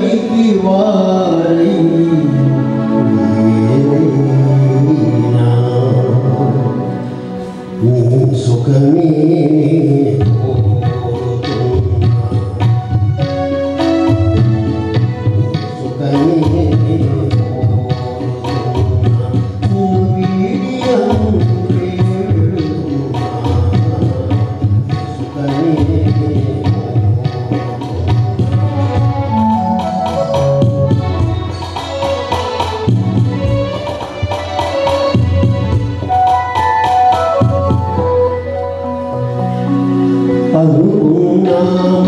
Ooh, so alugou não